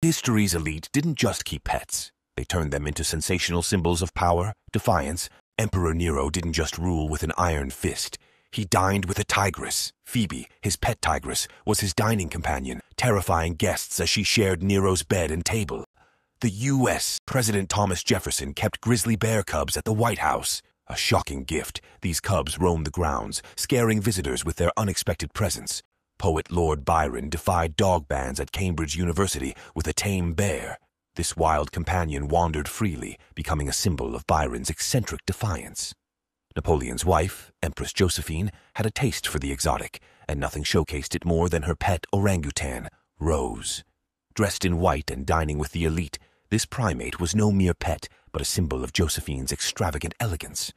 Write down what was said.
History's elite didn't just keep pets. They turned them into sensational symbols of power, defiance. Emperor Nero didn't just rule with an iron fist. He dined with a tigress. Phoebe, his pet tigress, was his dining companion, terrifying guests as she shared Nero's bed and table. The U.S. President Thomas Jefferson kept grizzly bear cubs at the White House. A shocking gift, these cubs roamed the grounds, scaring visitors with their unexpected presence. Poet Lord Byron defied dog bans at Cambridge University with a tame bear. This wild companion wandered freely, becoming a symbol of Byron's eccentric defiance. Napoleon's wife, Empress Josephine, had a taste for the exotic, and nothing showcased it more than her pet orangutan, Rose. Dressed in white and dining with the elite, this primate was no mere pet, but a symbol of Josephine's extravagant elegance.